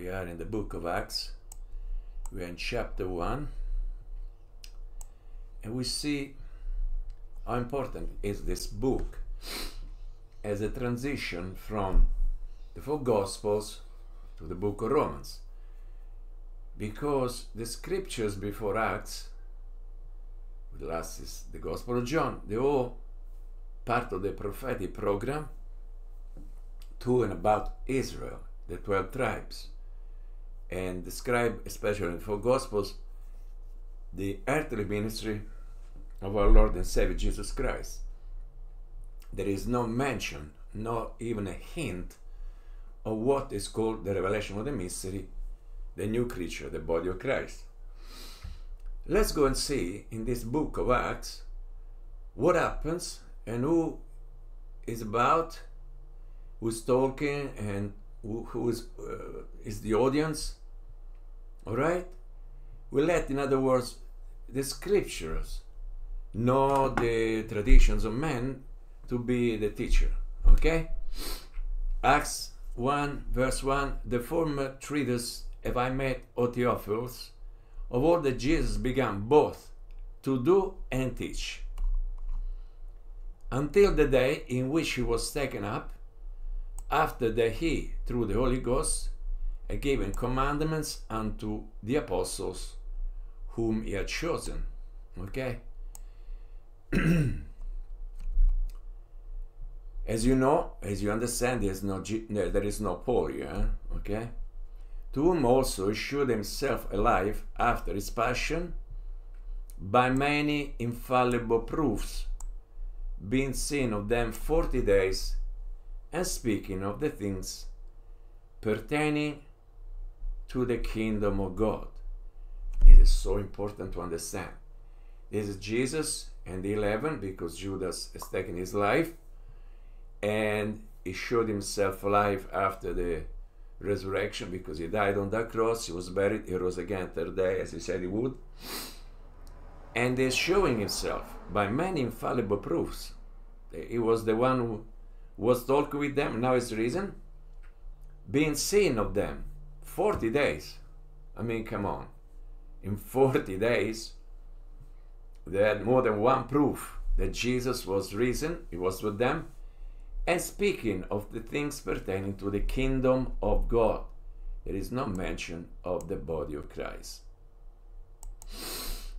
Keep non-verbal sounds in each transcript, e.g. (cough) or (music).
We are in the book of Acts. We are in chapter 1. And we see how important is this book as a transition from the four Gospels to the book of Romans. Because the scriptures before Acts, the last is the Gospel of John, they all part of the prophetic program to and about Israel, the 12 tribes, and describe, especially for Gospels, the earthly ministry of our Lord and Savior Jesus Christ. There is no mention, not even a hint of what is called the revelation of the mystery, the new creature, the body of Christ. Let's go and see in this book of Acts what happens and who is about, who's talking, and who, who is, uh, is the audience. All right? We let, in other words, the scriptures, not the traditions of men, to be the teacher. Okay? Acts 1, verse 1 The former treatise have I made, O Theophilus, of all that Jesus began both to do and teach, until the day in which he was taken up, after that he, through the Holy Ghost, given commandments unto the apostles whom he had chosen. Okay? (clears throat) as you know, as you understand, there is no, there is no Paul here. Eh? Okay? To whom also he showed himself alive after his passion by many infallible proofs, being seen of them forty days, and speaking of the things pertaining to the kingdom of God. It is so important to understand. This is Jesus and the eleven because Judas has taken his life and he showed himself alive after the resurrection because he died on that cross, he was buried, he rose again third day as he said he would. And he's showing himself by many infallible proofs. He was the one who was talking with them, now is risen, being seen of them 40 days. I mean, come on. In 40 days, they had more than one proof that Jesus was risen, he was with them, and speaking of the things pertaining to the kingdom of God. There is no mention of the body of Christ.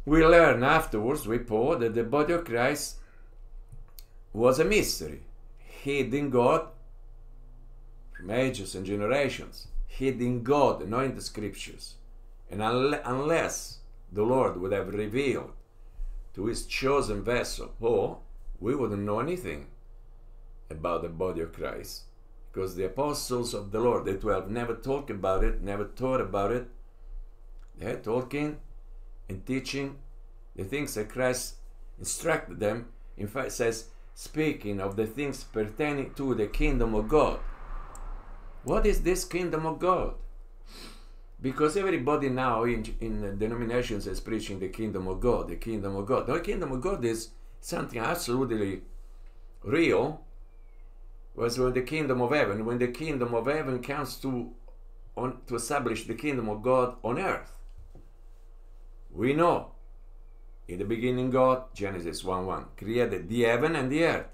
We learn afterwards with Paul that the body of Christ was a mystery, hid in God from ages and generations, hid in God, not in the scriptures. And unless the Lord would have revealed to his chosen vessel, Paul, we wouldn't know anything about the body of Christ. Because the apostles of the Lord, the 12, never talked about it, never taught about it. They're talking and teaching the things that Christ instructed them. In fact, says, speaking of the things pertaining to the kingdom of God. What is this kingdom of God? Because everybody now in, in denominations is preaching the kingdom of God, the kingdom of God. The kingdom of God is something absolutely real, was when the kingdom of heaven, when the kingdom of heaven comes to on, to establish the kingdom of God on earth. We know in the beginning God, Genesis 1 1, created the heaven and the earth.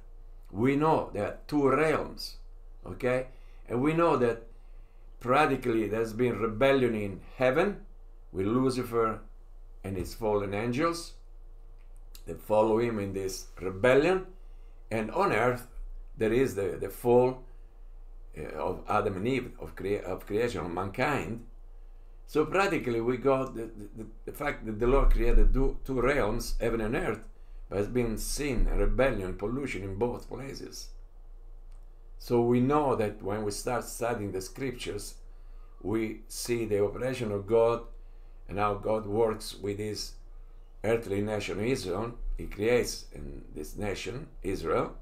We know there are two realms, okay? And we know that practically there's been rebellion in heaven with Lucifer and his fallen angels that follow him in this rebellion. And on earth, there is the, the fall uh, of Adam and Eve, of, crea- of creation of mankind. So practically, we got the, the, the fact that the Lord created two, two realms, heaven and earth, but has been sin, rebellion, pollution in both places. So we know that when we start studying the scriptures, we see the operation of God and how God works with His earthly nation Israel. He creates in this nation, Israel,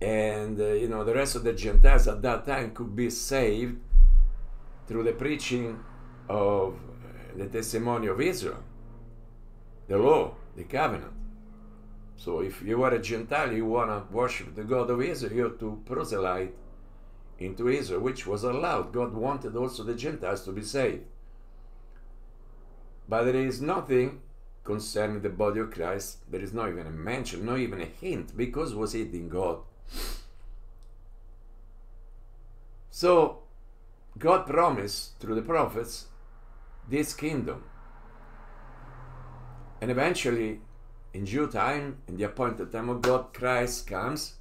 and uh, you know the rest of the Gentiles at that time could be saved through the preaching of uh, the testimony of Israel, the law, the covenant. So if you are a Gentile, you want to worship the God of Israel, you have to proselyte into Israel, which was allowed. God wanted also the Gentiles to be saved. But there is nothing concerning the body of Christ. There is not even a mention, not even a hint, because was hid in God. So, God promised through the prophets this kingdom. And eventually, in due time, in the appointed time of God, Christ comes,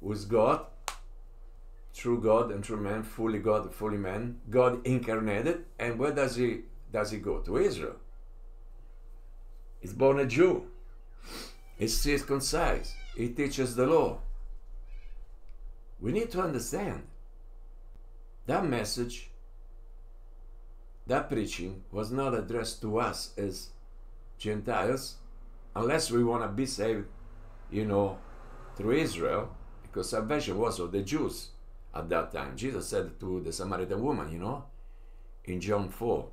who is God, true God and true man, fully God, fully man, God incarnated. And where does he does he go? To Israel. He's born a Jew. He's circumcised. He teaches the law. We need to understand that message, that preaching was not addressed to us as Gentiles, unless we want to be saved, you know, through Israel, because salvation was of the Jews at that time. Jesus said to the Samaritan woman, you know, in John 4.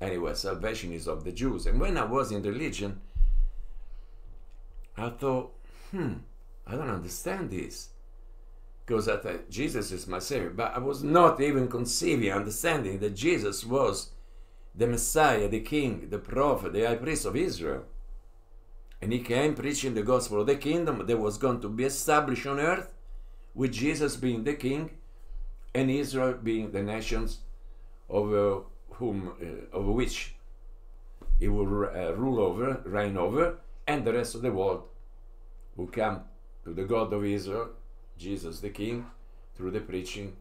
Anyway, salvation is of the Jews. And when I was in religion, I thought, hmm, I don't understand this. Because I thought Jesus is my Savior. But I was not even conceiving, understanding that Jesus was the Messiah, the King, the Prophet, the High Priest of Israel. And he came preaching the gospel of the kingdom that was going to be established on earth, with Jesus being the King and Israel being the nations over whom, uh, over which he will uh, rule over, reign over, and the rest of the world will come to the God of Israel, Jesus the King, through the preaching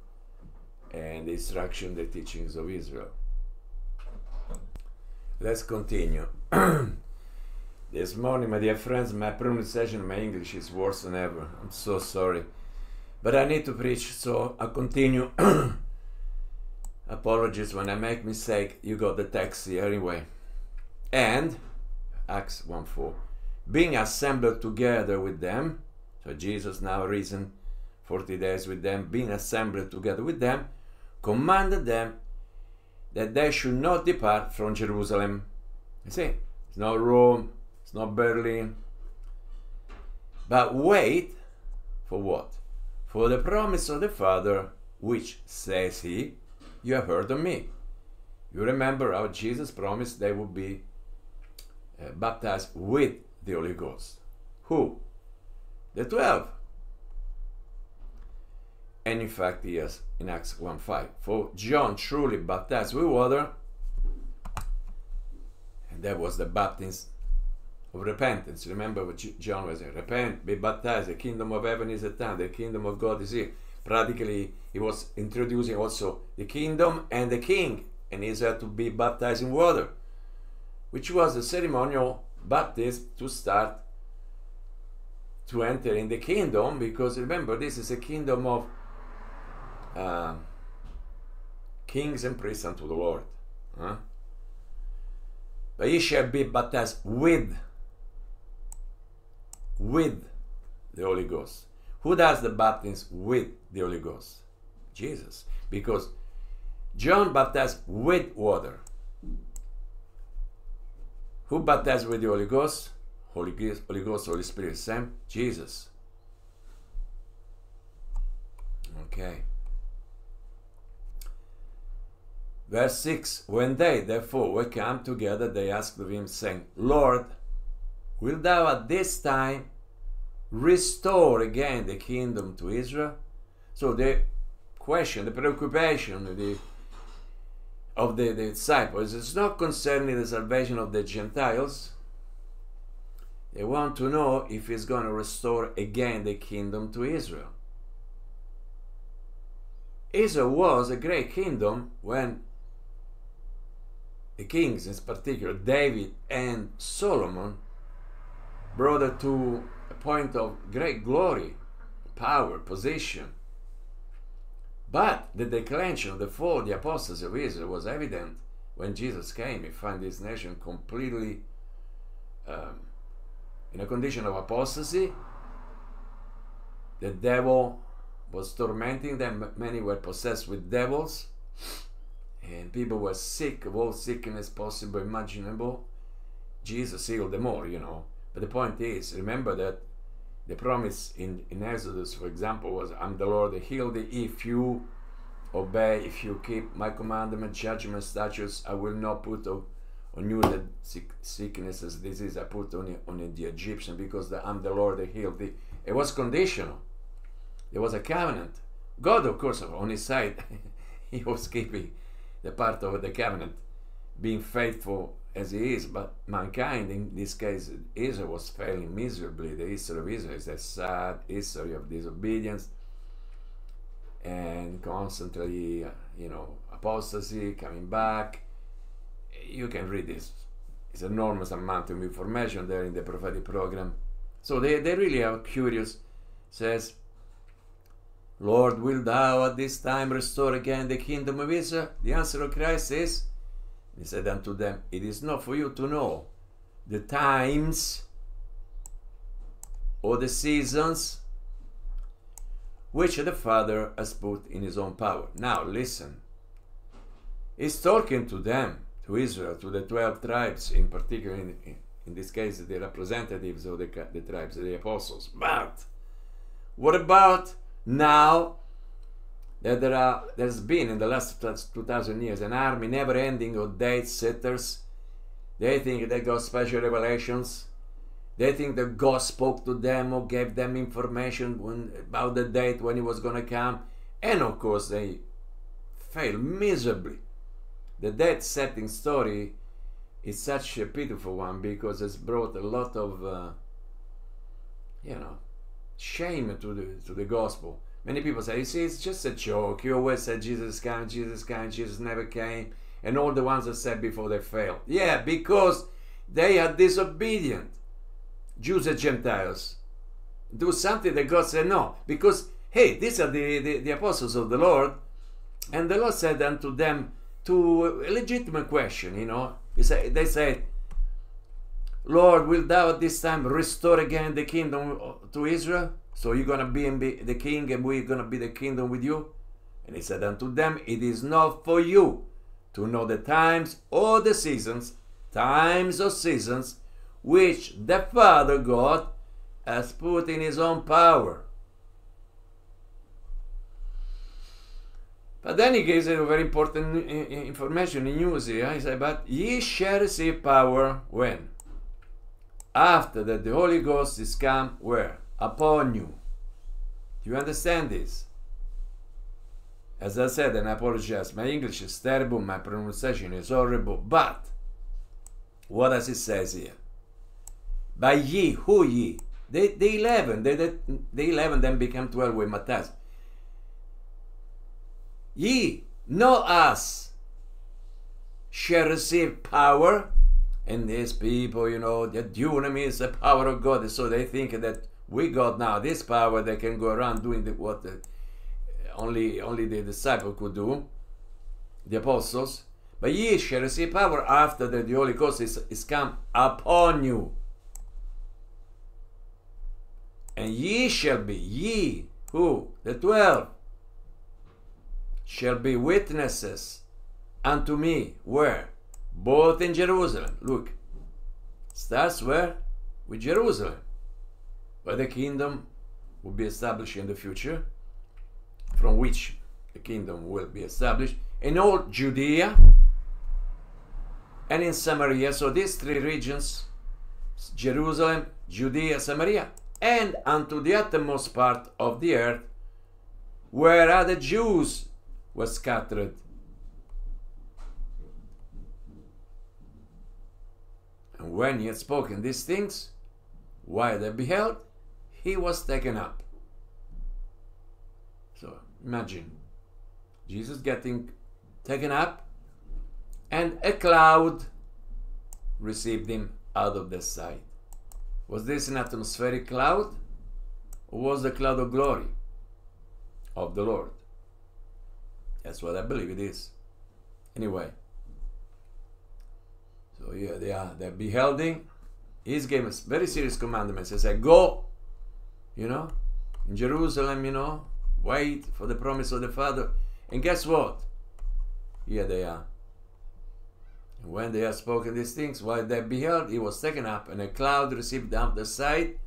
and the instruction, the teachings of Israel. Let's continue. (clears throat) this morning, my dear friends, my pronunciation of my English is worse than ever. I'm so sorry. But I need to preach, so I continue. (clears throat) Apologies when I make mistake. You got the here anyway. And Acts 1 4. Being assembled together with them, so Jesus now risen 40 days with them, being assembled together with them, commanded them that they should not depart from Jerusalem. You see, it's not Rome, not Berlin, but wait for what? For the promise of the Father, which, says he, you have heard of me. You remember how Jesus promised they would be uh, baptized with the Holy Ghost. Who? The twelve. And in fact, yes, in Acts 1 5. For John truly baptized with water, and that was the baptism of repentance. Remember what John was saying repent, be baptized, the kingdom of heaven is at hand, the kingdom of God is here. Practically, he was introducing also the kingdom and the king, and he Israel to be baptized in water, which was a ceremonial baptism to start to enter in the kingdom because remember this is a kingdom of uh, kings and priests unto the Lord. Huh? But ye shall be baptized with with the Holy Ghost. Who does the baptism with the Holy Ghost? Jesus. Because John baptized with water. Who baptized with the Holy Ghost? Holy Ghost, Holy Ghost, Holy Spirit, same Jesus. Okay. Verse 6 When they therefore were come together, they asked of him, saying, Lord, wilt thou at this time restore again the kingdom to Israel? So the question, the preoccupation the, of the, the disciples is not concerning the salvation of the Gentiles. They want to know if he's going to restore again the kingdom to Israel. Israel was a great kingdom when the kings, in particular David and Solomon, brought to a point of great glory, power, position. But the declension of the fall the apostasy of Israel was evident when Jesus came. He found this nation completely um, in a condition of apostasy. The devil was tormenting them. Many were possessed with devils and people were sick of all sickness possible, imaginable. Jesus healed them all, you know. But the point is, remember that the promise in, in Exodus, for example, was, I'm the Lord that heal thee. If you obey, if you keep my commandment, judgment, statutes, I will not put on, on you the sick, sicknesses, disease I put on, on the Egyptian because the, I'm the Lord that healed thee. It was conditional. There was a covenant. God, of course, on his side, (laughs) he was keeping the part of the covenant, being faithful as he is, but mankind, in this case, Israel was failing miserably. The history of Israel is a sad history of disobedience and constantly, you know, apostasy, coming back. You can read this. It's enormous amount of information there in the prophetic program. So they, they really are curious. Says, Lord, will thou at this time restore again the kingdom of Israel? The answer of Christ is, He said unto them, It is not for you to know the times or the seasons which the Father has put in His own power. Now, listen. He's talking to them, to Israel, to the 12 tribes, in particular, in, in this case, the representatives of the, the tribes, the apostles. But what about now that there are, there's been in the last 2000 years an army never ending of date setters? They think they got special revelations. They think that God spoke to them or gave them information when, about the date when He was going to come. And of course, they fail miserably. The date setting story is such a pitiful one because it's brought a lot of, uh, you know, shame to the to the gospel. Many people say, "You see, it's just a joke. You always said Jesus came, Jesus came, Jesus never came," and all the ones that said before they failed. Yeah, because they are disobedient. Jews and Gentiles do something that God said no. Because hey, these are the, the, the apostles of the Lord, and the Lord said unto them to a legitimate question, you know. He say, they said, Lord, will thou at this time restore again the kingdom to Israel? So you're going to be the king and we're going to be the kingdom with you? And he said unto them, It is not for you to know the times or the seasons, times or seasons, which the Father God has put in his own power. But then he gives a very important information in news here. He said, But ye shall receive power when? After that the Holy Ghost is come where? Upon you. Do you understand this? As I said, and I apologize, my English is terrible, my pronunciation is horrible, but what does it says here? By ye, who ye? The, the 11, the, the, the 11 then became 12 with Matthias. Ye, not us, shall receive power. And these people, you know, the dunamis is the power of God. So they think that we got now this power they can go around doing the, what the, only, only the disciple could do, the apostles. But ye shall receive power after that the Holy Ghost is, is come upon you. And ye shall be, ye, who? The twelve, shall be witnesses unto me. Where? Both in Jerusalem. Look, starts where? With Jerusalem, where the kingdom will be established in the future, from which the kingdom will be established, in all Judea and in Samaria. So these three regions Jerusalem, Judea, Samaria, and unto the uttermost part of the earth, where other Jews were scattered. And when he had spoken these things, while they beheld, he was taken up. So imagine Jesus getting taken up, and a cloud received him out of the sight. Was this an atmospheric cloud? Or was the cloud of glory of the Lord? That's what I believe it is. Anyway. So yeah, they are they're beholding. He's gave us very serious commandments. He said, Go, you know, in Jerusalem, you know, wait for the promise of the Father. And guess what? Here they are. And when they had spoken these things, while they beheld, he was taken up, and a cloud received down the sight.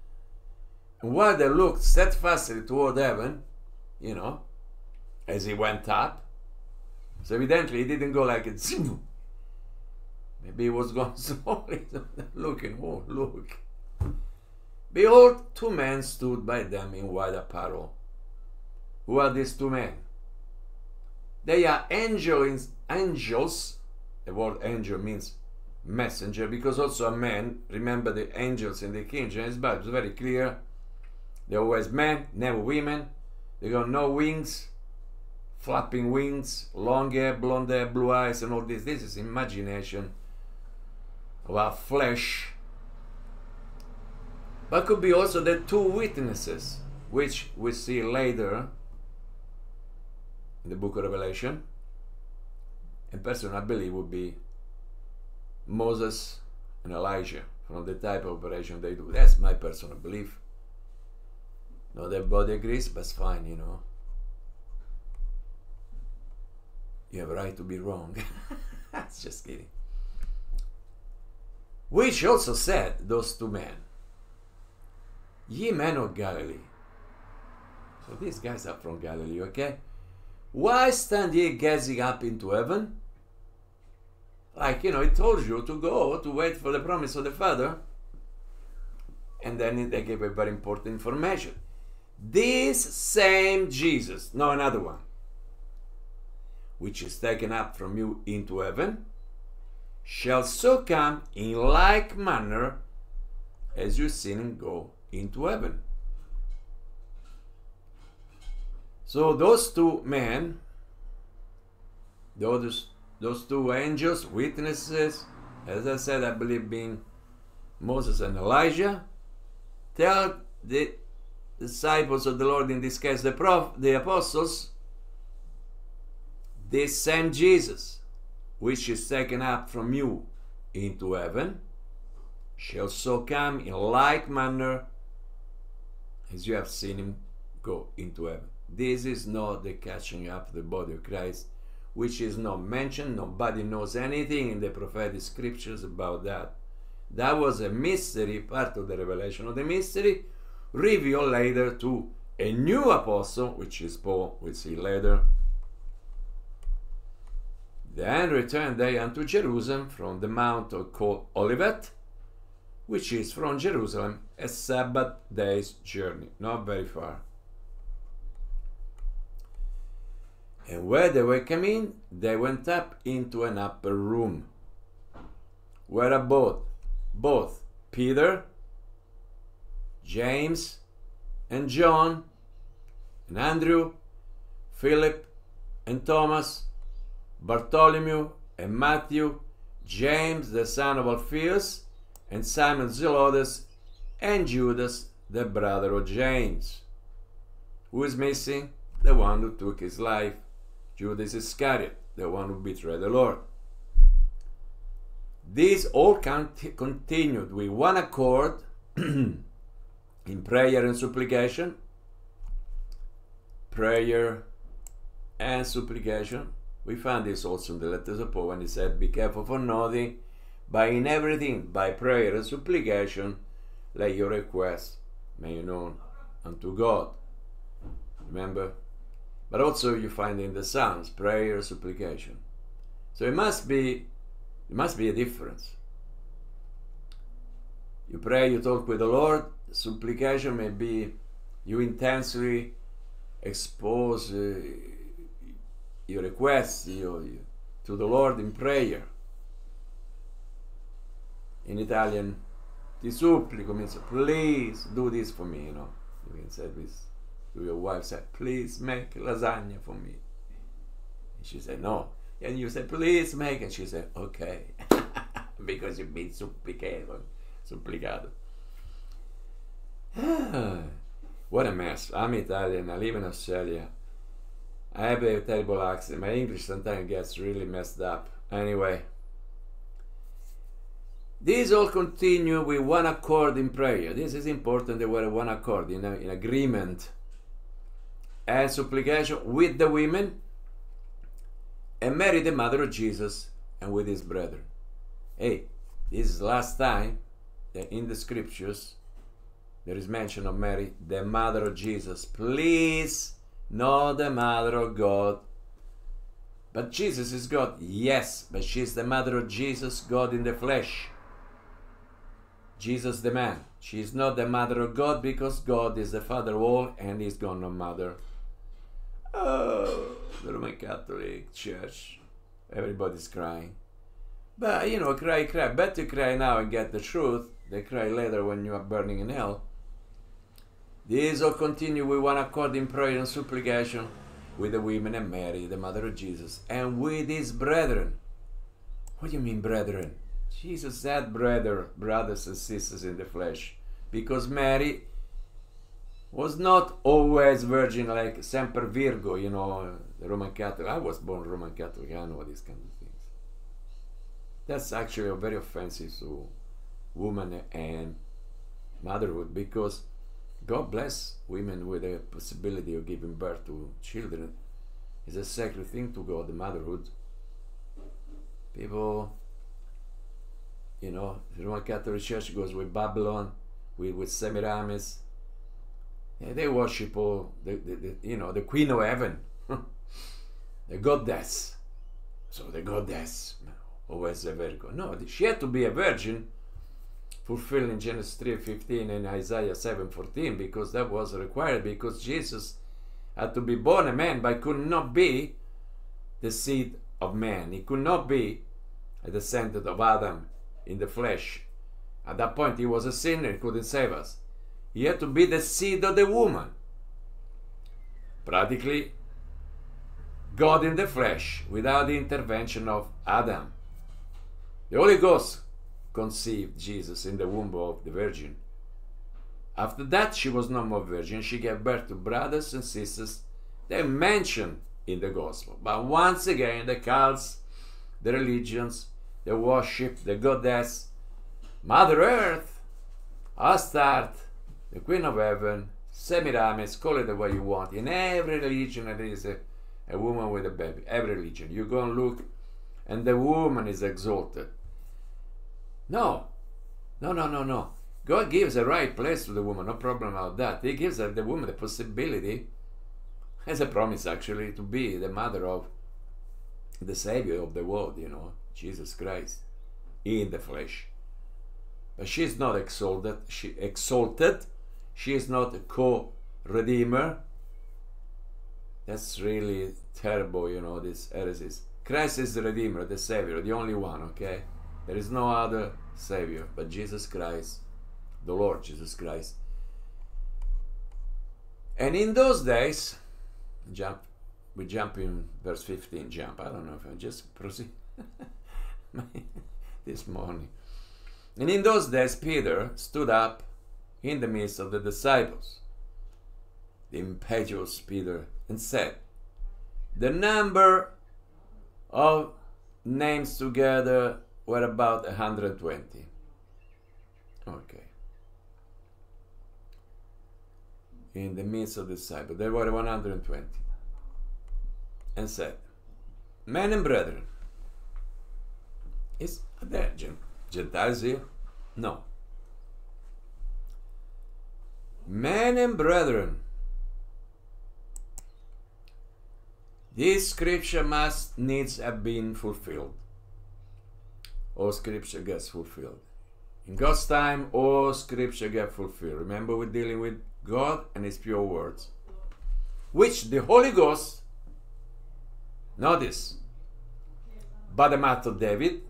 And while they looked steadfastly toward heaven, you know, as he went up, so evidently he didn't go like a (laughs) zoom. Maybe he was (laughs) going slowly, (laughs) looking, oh, look. Behold, two men stood by them in white apparel. Who are these two men? They are angels, angels. The word angel means messenger because also a man, remember the angels in the King James Bible, it's very clear. They're always men, never women. They got no wings, flapping wings, long hair, blonde hair, blue eyes, and all this. This is imagination of our flesh. But could be also the two witnesses, which we see later in the book of Revelation. And personally, I believe would be Moses and Elijah from the type of operation they do. That's my personal belief. Not everybody agrees, but it's fine, you know. You have a right to be wrong. That's (laughs) just kidding. Which also said, those two men, Ye men of Galilee. So these guys are from Galilee, okay? Why stand ye gazing up into heaven? Like, you know, it told you to go to wait for the promise of the Father. And then they gave a very important information. This same Jesus, no another one, which is taken up from you into heaven, shall so come in like manner as you seen him go into heaven. So those two men, those those two angels, witnesses, as I said, I believe being Moses and Elijah, tell the disciples of the Lord, in this case the prof, the apostles, this same Jesus, which is taken up from you into heaven, shall so come in like manner as you have seen him go into heaven. This is not the catching up the body of Christ, which is not mentioned. Nobody knows anything in the prophetic scriptures about that. That was a mystery, part of the revelation of the mystery, revealed later to a new apostle, which is Paul, we see later. Then returned they unto Jerusalem from the mount called Olivet, which is from Jerusalem a Sabbath day's journey, not very far. And where they were coming, they went up into an upper room, where abode both Peter, James, and John, and Andrew, Philip, and Thomas, Bartholomew, and Matthew, James the son of Alphaeus, and Simon Zelotes, and Judas the brother of James. Who is missing? The one who took his life. Judas Iscariot, the one who betrayed the Lord. These all continued with one accord (clears throat) in prayer and supplication. Prayer and supplication. We find this also in the letters of Paul when he said, Be careful for nothing, but in everything, by prayer and supplication, let your requests be known unto God. Remember, but also you find in the Psalms prayer, supplication. So it must be it must be a difference. You pray, you talk with the Lord. Supplication may be you intensely expose uh, your requests your, to the Lord in prayer. In Italian, ti supplico means please do this for me, you know. You can say this your wife said, please make lasagna for me. And she said, no. And you said, please make. And she said, okay. (laughs) because you've been supplicato. Supplicato. (sighs) what a mess. I'm Italian. I live in Australia. I have a terrible accent. My English sometimes gets really messed up. Anyway, these all continue with one accord in prayer. This is important. They were one accord in, a, in agreement and supplication with the women and Mary, the mother of Jesus, and with his brethren. Hey, this is last time that in the scriptures there is mention of Mary, the mother of Jesus. Please, not the mother of God. But Jesus is God, yes, but she is the mother of Jesus, God in the flesh. Jesus the man. She is not the mother of God because God is the father of all and is God no mother. Oh, the Roman Catholic Church. Everybody's crying. But you know, cry, cry. Better cry now and get the truth. They cry later when you are burning in hell. This will continue with one accord in prayer and supplication with the women and Mary, the mother of Jesus, and with his brethren. What do you mean, brethren? Jesus had brother, brothers and sisters in the flesh, because Mary was not always virgin like Semper Virgo, you know, the Roman Catholic. I was born Roman Catholic, I know these kind of things. That's actually a very offensive to woman and motherhood because God bless women with the possibility of giving birth to children. It's a sacred thing to God, the motherhood. People, you know, the Roman Catholic Church goes with Babylon, with, with Semiramis. Yeah, they worship all the, the, the, you know, the Queen of Heaven, (laughs) the goddess. So the goddess, always a virgin. No, she had to be a virgin fulfilling in Genesis 3:15 and Isaiah 7:14 because that was required because Jesus had to be born a man but could not be the seed of man. He could not be a descendant of Adam in the flesh. At that point he was a sinner, he couldn't save us. He had to be the seed of the woman. Practically God in the flesh without the intervention of Adam. The Holy Ghost conceived Jesus in the womb of the Virgin. After that, she was no more virgin. She gave birth to brothers and sisters. They mentioned in the gospel. But once again, the cults, the religions, the worship, the goddess, Mother Earth, Astarte, the Queen of Heaven, Semiramis, call it the way you want. In every religion, there is a, a woman with a baby. Every religion. You go and look, and the woman is exalted. No, no, no, no, no. God gives a right place to the woman, no problem about that. He gives the woman the possibility, as a promise actually, to be the mother of the Savior of the world, you know, Jesus Christ, in the flesh. But she is not exalted. She exalted. She is not a co-redeemer. That's really terrible, you know, this heresies. Christ is the Redeemer, the Savior, the only one, okay? There is no other Savior but Jesus Christ, the Lord Jesus Christ. And in those days, jump, we jump in verse 15, jump. I don't know if I just (laughs) proceed (laughs) this morning. And in those days, Peter stood up in the midst of the disciples, the impetuous Peter, and said, The number of names together were about 120. Okay. In the midst of the disciples, there were 120. And said, Men and brethren, is there Gentiles here? No. Men and brethren, this scripture must needs have been fulfilled all scripture gets fulfilled. In God's time, all scripture gets fulfilled. Remember, we're dealing with God and His pure words, which the Holy Ghost, notice, by the mouth of David,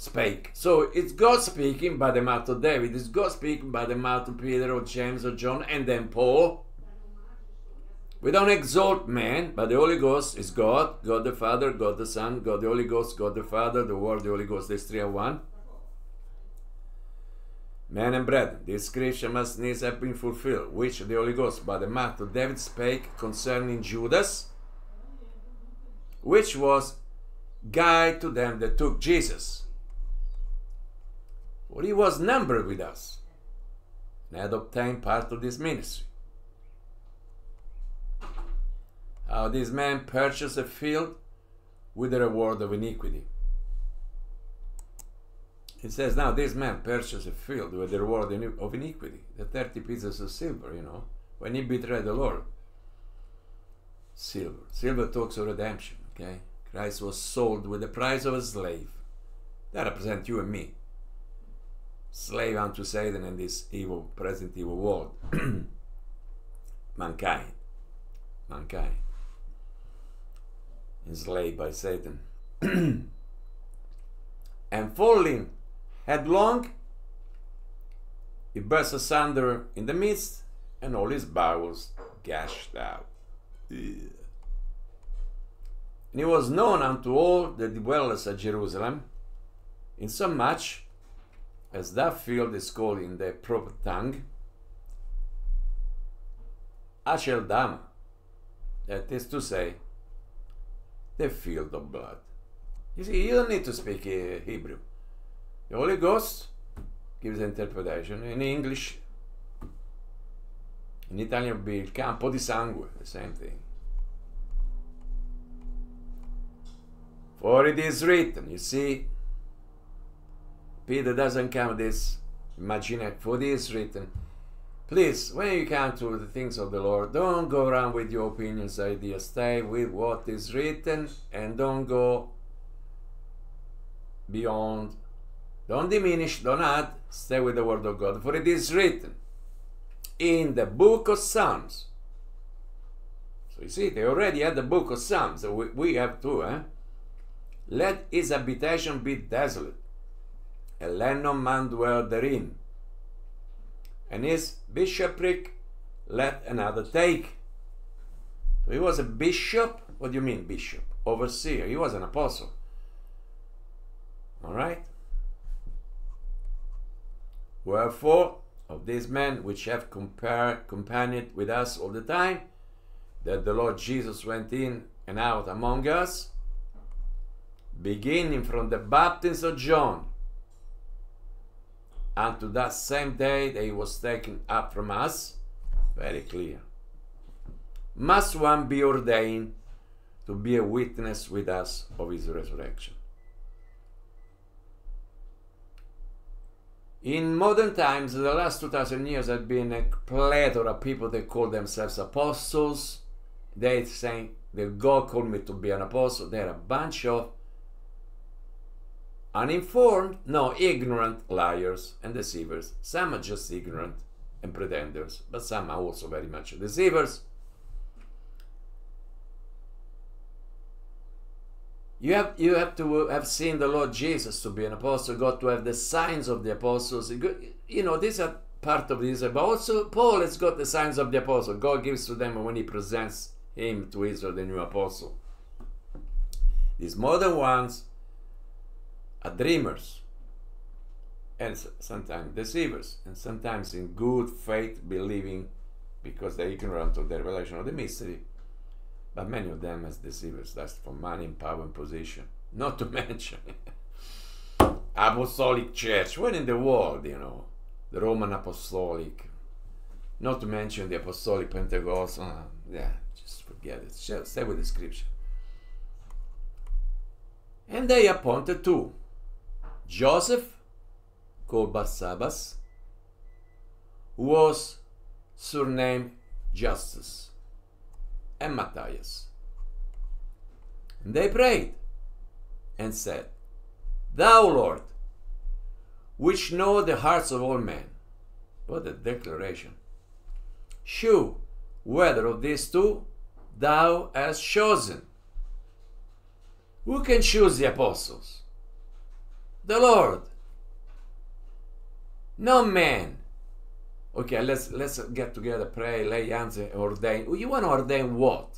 spake. So it's God speaking by the mouth of David. It's God speaking by the mouth of Peter or James or John and then Paul. We don't exalt man, but the Holy Ghost is God, God the Father, God the Son, God the Holy Ghost, God the Father, the Word, the Holy Ghost, these three are one. Man and bread, this scripture must needs have been fulfilled, which the Holy Ghost by the mouth of David spake concerning Judas, which was guide to them that took Jesus. For he was numbered with us, and had obtained part of this ministry. how this man purchased a field with the reward of iniquity. It says, Now this man purchased a field with the reward of iniquity, the 30 pieces of silver, you know, when he betrayed the Lord. Silver. Silver talks of redemption, okay? Christ was sold with the price of a slave. That represents you and me. Slave unto Satan and this evil, present evil world. (clears throat) Mankind. Mankind. Enslaved by Satan. (clears throat) and falling headlong, he burst asunder in the midst, and all his bowels gashed out. And he was known unto all the dwellers at Jerusalem, insomuch as that field is called in the proper tongue Acheldama, that is to say, the field of blood. You see, you don't need to speak uh, Hebrew. The Holy Ghost gives the interpretation. In English, in Italian would be campo di sangue, the same thing. For it is written, you see, Peter doesn't count this, imagine for it is written. Please, when you come to the things of the Lord, don't go around with your opinions, ideas. Stay with what is written and don't go beyond. Don't diminish, don't add. Stay with the Word of God. For it is written in the book of Psalms. So you see, they already had the book of Psalms. So we, we have to, eh? Let his habitation be desolate, and let no man dwell therein. And his bishopric let another take. So he was a bishop. What do you mean, bishop? Overseer. He was an apostle. All right? Wherefore, of these men which have compare, companied with us all the time, that the Lord Jesus went in and out among us, beginning from the baptism of John unto that same day that he was taken up from us, very clear. Must one be ordained to be a witness with us of his resurrection? In modern times, the last 2000 years have been a plethora of people that call themselves apostles. They say that God called me to be an apostle. They're a bunch of uninformed, no, ignorant liars and deceivers. Some are just ignorant and pretenders, but some are also very much deceivers. You have, you have to have seen the Lord Jesus to be an apostle, got to have the signs of the apostles. You know, these are part of this, but also Paul has got the signs of the apostle. God gives to them when he presents him to Israel, the new apostle. These modern ones are dreamers and sometimes deceivers, and sometimes in good faith believing because they're ignorant of the revelation of the mystery but many of them as deceivers, that's for money and power and position. (laughs) Not to mention (laughs) Apostolic Church, when in the world, you know, the Roman Apostolic, not to mention the Apostolic Pentecostal, uh, yeah, just forget it. Just stay with the scripture. And they appointed two Joseph, called Barsabas, was surnamed Justus and Matthias. And they prayed and said, Thou, Lord, which know the hearts of all men. What a declaration. Shew whether of these two thou hast chosen. Who can choose the apostles? The Lord. No man. Okay let's let's get together pray lay hands ordain. You want to ordain what?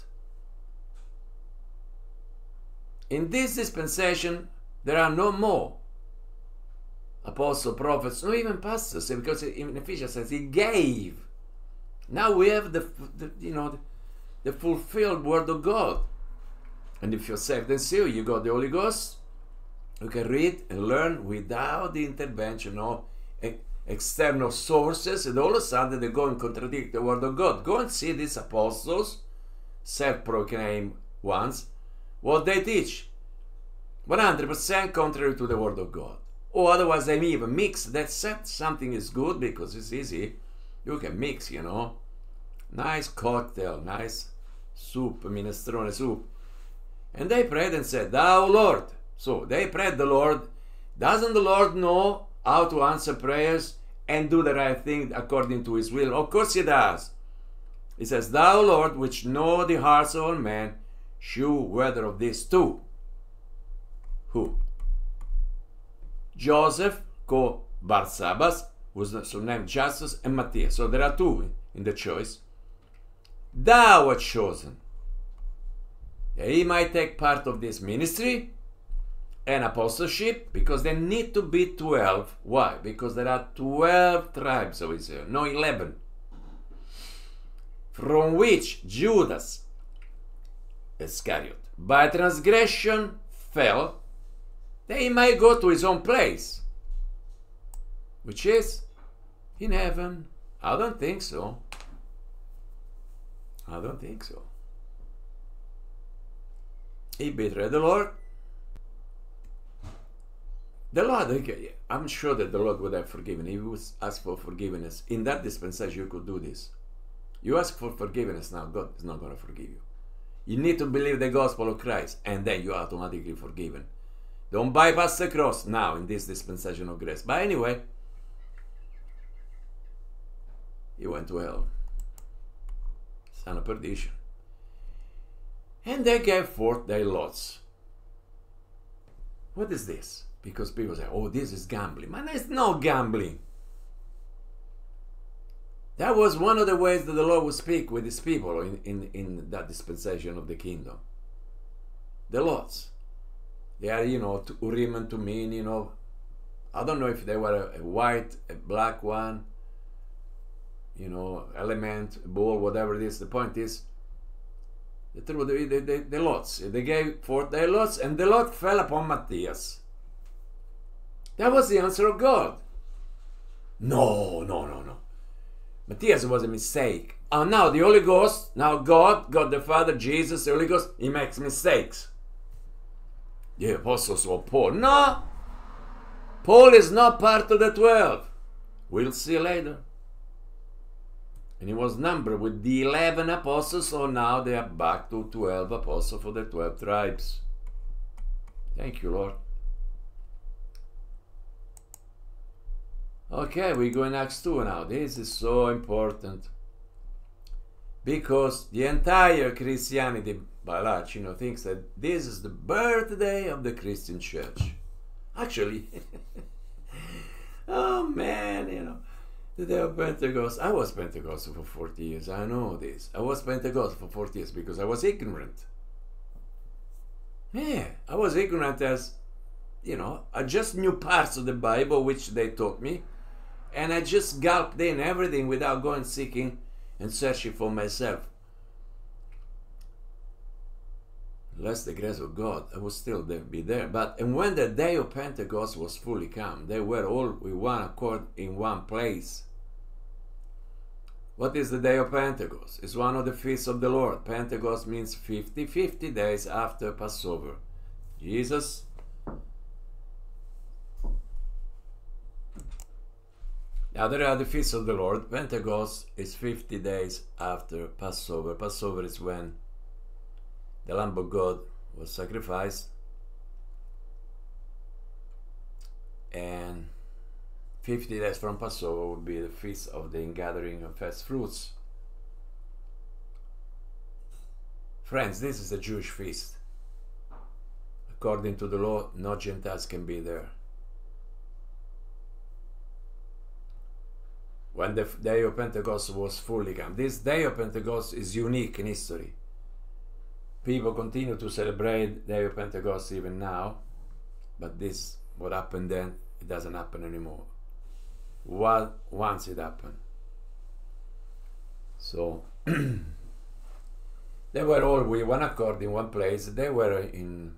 In this dispensation there are no more apostles prophets no even pastors because in ephesians says he gave. Now we have the, the you know the, the, fulfilled word of god. And if you're saved and sealed you got the holy ghost you can read and learn without the intervention of external sources, and all of a sudden they go and contradict the word of God. Go and see these apostles, self proclaimed ones, what they teach. 100% contrary to the word of God. Or otherwise, they may even mix. That's said, Something is good because it's easy. You can mix, you know. Nice cocktail, nice soup, minestrone soup. And they prayed and said, Thou Lord. So they prayed the Lord. Doesn't the Lord know how to answer prayers and do the right thing according to his will? Of course he does. He says, Thou Lord, which know the hearts of all men, shew whether of these two. Who? Joseph co Barsabas, whose surnamed Justus, and Matthias. So there are two in the choice. Thou art chosen. He might take part of this ministry and apostleship because they need to be 12. Why? Because there are 12 tribes of Israel, no 11. From which Judas Iscariot, by transgression, fell, that he might go to his own place, which is in heaven. I don't think so. I don't think so. He betrayed the Lord. The Lord, I'm sure that the Lord would have forgiven. He would ask for forgiveness. In that dispensation, you could do this. You ask for forgiveness now, God is not going to forgive you. You need to believe the gospel of Christ, and then you are automatically forgiven. Don't bypass the cross now in this dispensation of grace. But anyway, he went to hell. Son of perdition. And they gave forth their lots. What is this? Because people say, oh, this is gambling. Man, it's no gambling. That was one of the ways that the Lord would speak with his people in, in, in that dispensation of the kingdom. The lots. They are, you know, to Urim and Thummim, you know. I don't know if they were a, a white, a black one, you know, element, bull, whatever it is. The point is, the, the, the, the, lots. They gave forth their lots, and the lot fell upon Matthias. That was the answer of God. No, no, no, no. Matthias was a mistake. And now the Holy Ghost, now God, God the Father, Jesus, the Holy Ghost, he makes mistakes. The apostles or Paul. No! Paul is not part of the twelve. We'll see later. And he was numbered with the 11 apostles, so now they are back to 12 apostles for the 12 tribes. Thank you, Lord. Okay, we go in Acts 2 now. This is so important. Because the entire Christianity, by large, you know, thinks that this is the birthday of the Christian church. Actually, (laughs) oh man, you know the day of Pentecost. I was Pentecostal for 40 years. I know this. I was Pentecostal for 40 years because I was ignorant. Yeah, I was ignorant as, you know, I just knew parts of the Bible which they taught me, and I just gulped in everything without going seeking and searching for myself. Less the grace of God, I would still be there. But and when the day of Pentecost was fully come, they were all with one accord in one place. What is the day of Pentecost? It's one of the feasts of the Lord. Pentecost means 50, 50 days after Passover. Jesus Now there are the feasts of the Lord. Pentecost is 50 days after Passover. Passover is when the Lamb of God was sacrificed and 50 days from Passover would be the feast of the ingathering of first fruits. Friends, this is a Jewish feast. According to the law, no Gentiles can be there. When the day of Pentecost was fully come, this day of Pentecost is unique in history people continue to celebrate Day of Pentecost even now, but this what happened then it doesn't happen anymore. What once it happened. So (clears throat) they were all with one accord in one place. They were in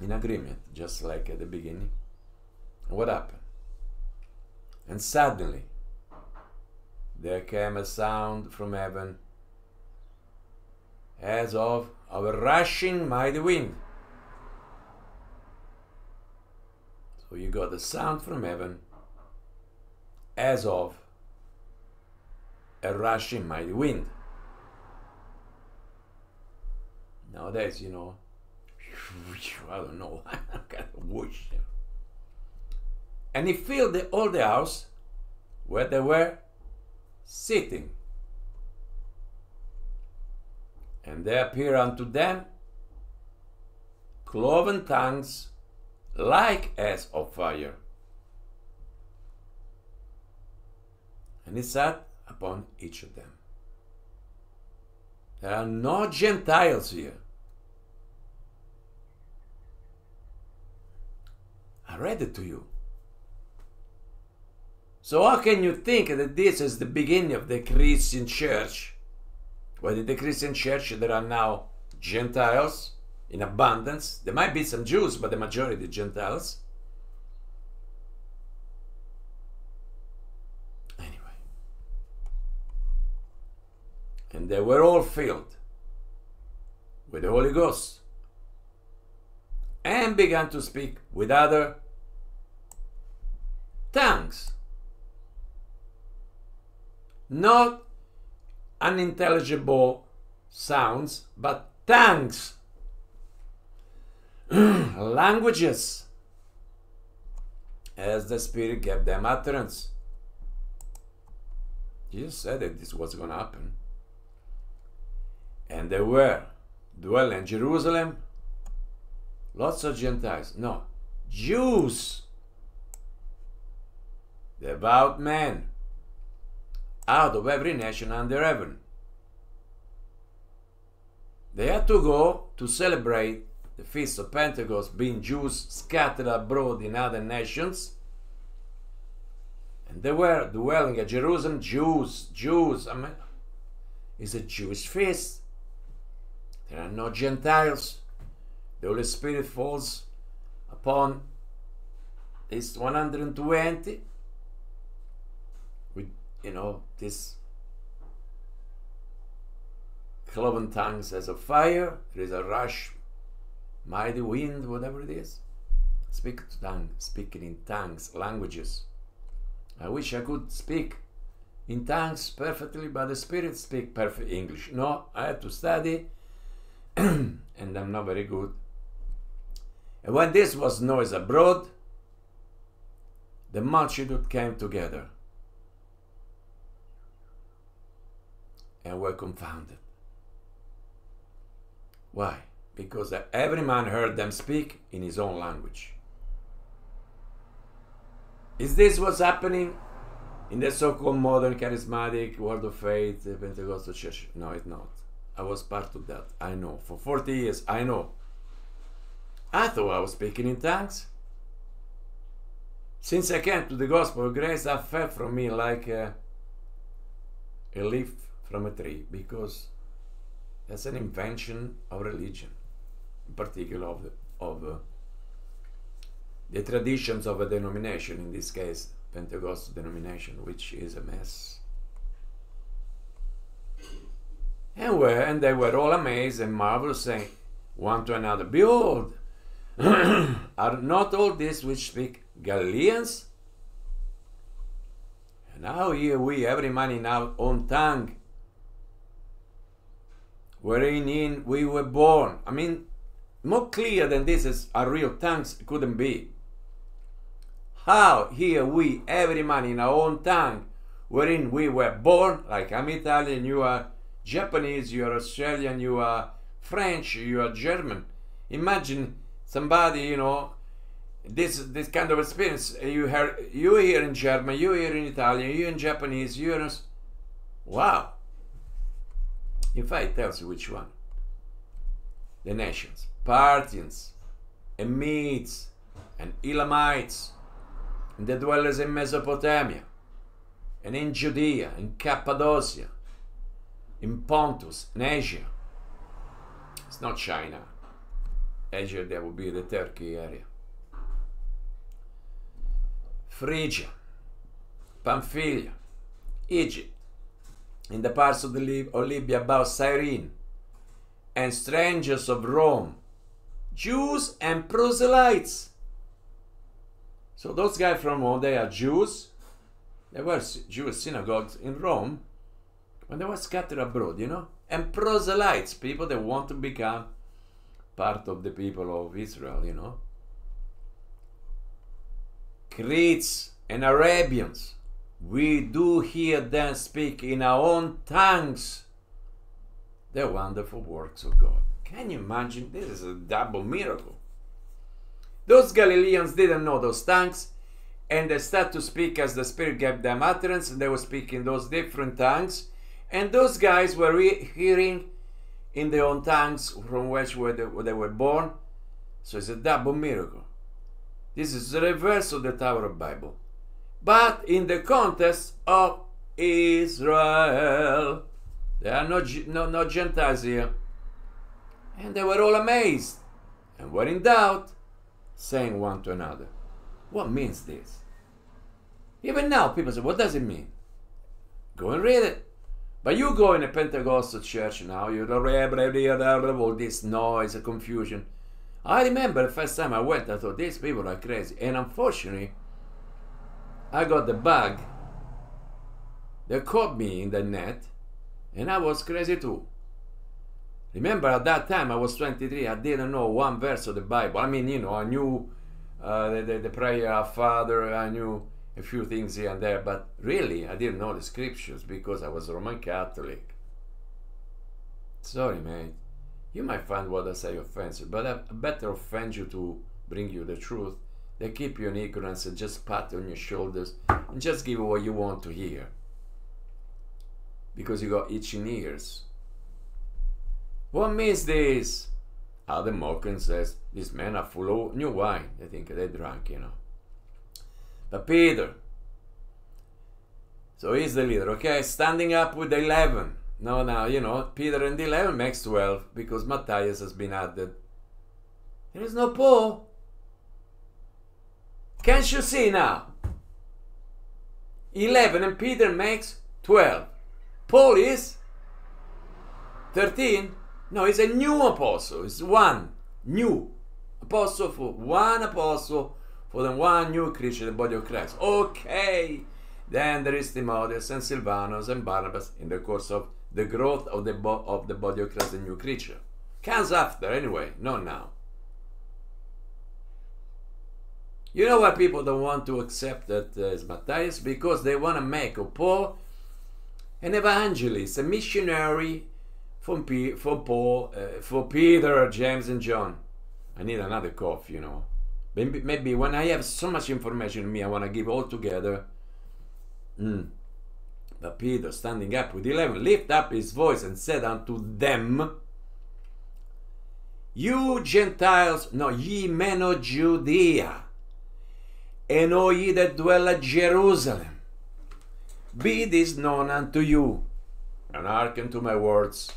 in agreement, just like at the beginning. What happened? And suddenly there came a sound from heaven as of a rushing mighty wind. So you got the sound from heaven as of a rushing mighty wind. Nowadays, you know, I don't know, (laughs) I kind of whoosh. And he filled the, all the house where they were sitting. And there appear unto them cloven tongues like as of fire. And he sat upon each of them. There are no Gentiles here. I read it to you. So how can you think that this is the beginning of the Christian church? Well, in the Christian church there are now Gentiles in abundance. There might be some Jews, but the majority Gentiles. Anyway. And they were all filled with the Holy Ghost and began to speak with other tongues. Not unintelligible sounds, but tongues, (clears throat) languages, as the Spirit gave them utterance. Jesus said that this was going to happen. And they were. Dwelling in Jerusalem, lots of Gentiles. No, Jews, devout men, out of every nation under heaven. They had to go to celebrate the Feast of Pentecost, being Jews scattered abroad in other nations. And they were dwelling at Jerusalem, Jews, Jews. I mean, it's a Jewish feast. There are no Gentiles. The Holy Spirit falls upon these 120 with, you know, this cloven tongues as a fire. There is a rush, mighty wind, whatever it is. Speak to tongue, speaking in tongues, languages. I wish I could speak in tongues perfectly, but the Spirit speak perfect English. No, I had to study (clears throat) and I'm not very good. And when this was noise abroad, the multitude came together and were confounded. Why? Because every man heard them speak in his own language. Is this what's happening in the so called modern charismatic world of faith Pentecostal church? No, it's not. I was part of that. I know. For 40 years, I know. I thought I was speaking in tongues. Since I came to the gospel of grace, I fell from me like a, a leaf from a tree because that's an invention of religion, in particular of the, of uh, the traditions of a denomination, in this case, Pentecost denomination, which is a mess. And, were, and they were all amazed and marveled, saying one to another, Behold, (clears throat) are not all these which speak Galileans? And now hear we, every man in our own tongue, wherein in we were born. I mean, more clear than this is our real tongues couldn't be. How here we, every man in our own tongue, wherein we were born, like I'm Italian, you are Japanese, you are Australian, you are French, you are German. Imagine somebody, you know, this this kind of experience. You hear you here in German, you here in Italian, you in Japanese, you in wow. In fact, it tells you which one. The nations, Parthians, and and Elamites, and the dwellers in Mesopotamia, and in Judea, in Cappadocia, in Pontus, in Asia. It's not China. Asia, that would be the Turkey area. Phrygia, Pamphylia, Egypt, in the parts of, the Libya about Cyrene, and strangers of Rome, Jews and proselytes. So those guys from Rome, they are Jews. There were Jewish synagogues in Rome, and they were scattered abroad, you know, and proselytes, people that want to become part of the people of Israel, you know. Cretes and Arabians, we do hear them speak in our own tongues the wonderful works of God. Can you imagine? This is a double miracle. Those Galileans didn't know those tongues, and they start to speak as the Spirit gave them utterance, and they were speaking those different tongues. And those guys were re- hearing in their own tongues from which were they, they were born. So it's a double miracle. This is the reverse of the Tower of Babel. But in the context of Israel, there are no, no, no Gentiles here. And they were all amazed and were in doubt, saying one to another, What means this? Even now, people say, What does it mean? Go and read it. But you go in a Pentecostal church now, you're all this noise and confusion. I remember the first time I went, I thought these people are crazy. And unfortunately, I got the bug. They caught me in the net, and I was crazy too. Remember, at that time I was 23, I didn't know one verse of the Bible. I mean, you know, I knew uh, the, the, the prayer of Father, I knew a few things here and there, but really I didn't know the scriptures because I was Roman Catholic. Sorry, mate. You might find what I say offensive, but I better offend you to bring you the truth than keep you in ignorance and just pat on your shoulders and just give what you want to hear. Because you got itching ears. What means this? Ah, Others mocking says, These men are full of new wine. They think they're drunk, you know. But Peter, so he's the leader, okay? Standing up with the 11. No, now, you know, Peter and the 11 makes 12 because Matthias has been added. There is no Paul. Can't you see now? 11 and Peter makes 12. Paul is 13. No, he's a new apostle. It's one new apostle for one apostle for the one new creature, the body of Christ. Okay. Then there is Timotheus and Silvanus and Barnabas in the course of the growth of the, of the body of Christ, the new creature. Comes after, anyway, not now. You know why people don't want to accept that uh, as Matthias? Because they want to make of Paul an evangelist, a missionary from, P- from Paul, uh, for Peter, James, and John. I need another cough, you know. Maybe, maybe when I have so much information in me, I want to give all together. Mm. But Peter, standing up with eleven, lift up his voice and said unto them, You Gentiles, no, ye men of Judea, and all ye that dwell at Jerusalem, be this known unto you, and hearken to my words.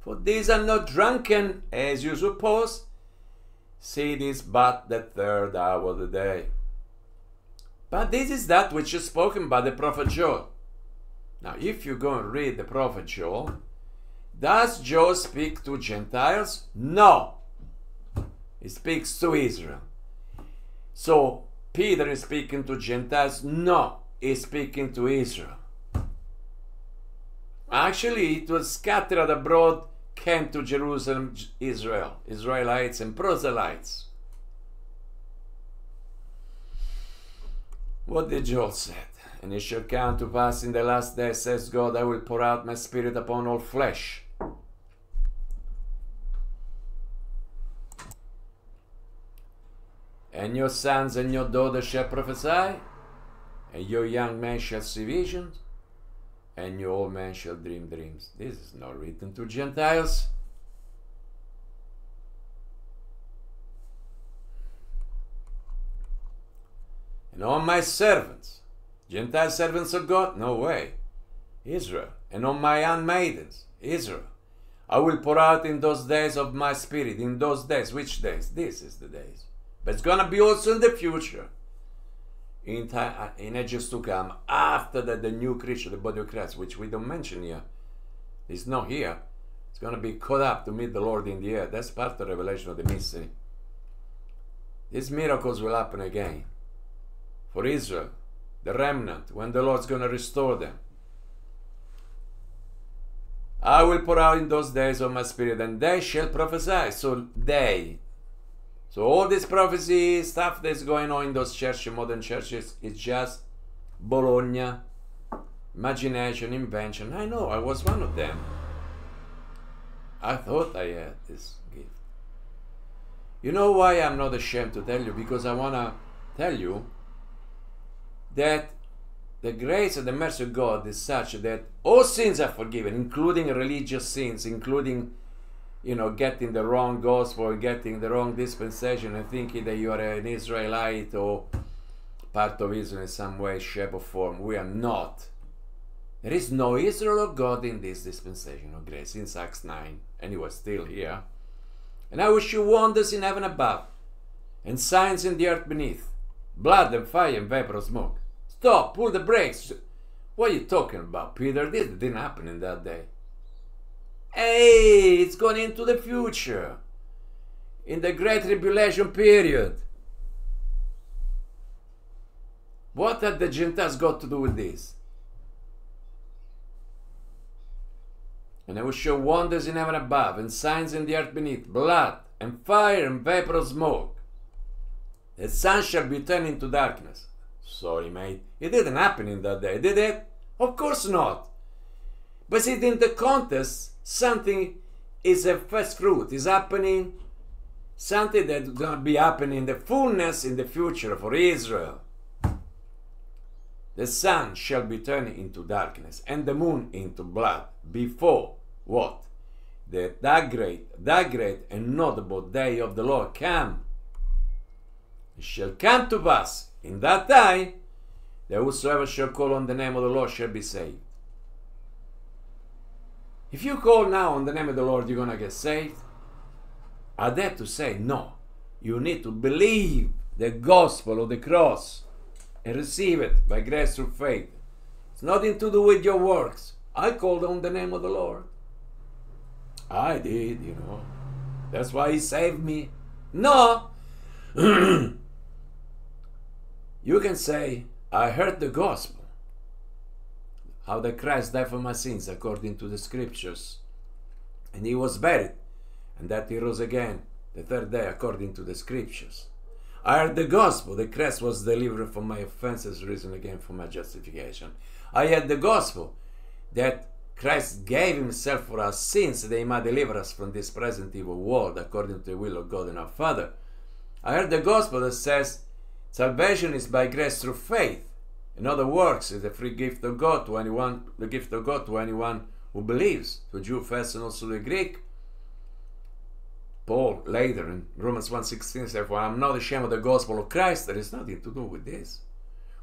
For these are not drunken, as you suppose, see it is but the third hour of the day. But this is that which is spoken by the prophet Joel. Now, if you go and read the prophet Joel, does Joel speak to Gentiles? No. He speaks to Israel. So, Peter is speaking to Gentiles? No. He's speaking to Israel. Actually, it was scattered abroad, came to Jerusalem, Israel, Israelites and proselytes. What did Joel said? And it shall come to pass in the last days, says God, I will pour out my spirit upon all flesh. And your sons and your daughters shall prophesy, and your young men shall see visions, and your old men shall dream dreams. This is not written to Gentiles. And all my servants, Gentile servants of God? No way. Israel. And on my handmaidens, Israel. I will pour out in those days of my spirit. In those days. Which days? This is the days. But it's going to be also in the future. In, time, uh, in ages to come, after that, the new creature, the body of Christ, which we don't mention here, is not here. It's going to be caught up to meet the Lord in the air. That's part of the revelation of the mystery. These miracles will happen again. for Israel, the remnant, when the Lord's going to restore them. I will pour out in those days of my spirit, and they shall prophesy. So they. So all this prophecy stuff that's going on in those churches, modern churches, is just Bologna, imagination, invention. I know, I was one of them. I thought I had this gift. You know why I'm not ashamed to tell you? Because I want to tell you that the grace and the mercy of God is such that all sins are forgiven, including religious sins, including, you know, getting the wrong gospel, getting the wrong dispensation, and thinking that you are an Israelite or part of Israel in some way, shape, or form. We are not. There is no Israel of God in this dispensation of grace since Acts 9, and he was still here. And I wish you wonders in heaven above, and signs in the earth beneath, blood and fire and vapor of smoke. Stop, pull the brakes. What are you talking about, Peter? This didn't happen in that day. Hey, it's going into the future. In the Great Tribulation period. What have the Gentiles got to do with this? And I will show wonders in heaven above, and signs in the earth beneath, blood, and fire, and vapor of smoke. The sun shall be turned into darkness. Sorry, mate. It didn't happen in that day, did it? Of course not. But see, in the contest, something is a first fruit, is happening, something going to be happening in the fullness in the future for Israel. The sun shall be turned into darkness, and the moon into blood, before what? That that great, that great and notable day of the Lord come. It shall come to pass in that time that whosoever shall call on the name of the Lord shall be saved. If you call now on the name of the Lord, you're gonna get saved. I dare to say no. You need to believe the gospel of the cross and receive it by grace through faith. It's nothing to do with your works. I called on the name of the Lord. I did, you know. That's why He saved me. No! (clears throat) you can say, I heard the gospel. How that Christ died for my sins according to the scriptures. And He was buried. And that He rose again the third day according to the scriptures. I heard the gospel the Christ was delivered from my offenses, risen again for my justification. I heard the gospel that Christ gave himself for our sins that he might deliver us from this present evil world according to the will of God and our Father. I heard the gospel that says salvation is by grace through faith. In other words, it's a free gift of God to anyone, the gift of God to anyone who believes, to a Jew first and also the Greek. Paul later in Romans 1.16 says, For I am not ashamed of the gospel of Christ, there is nothing to do with this.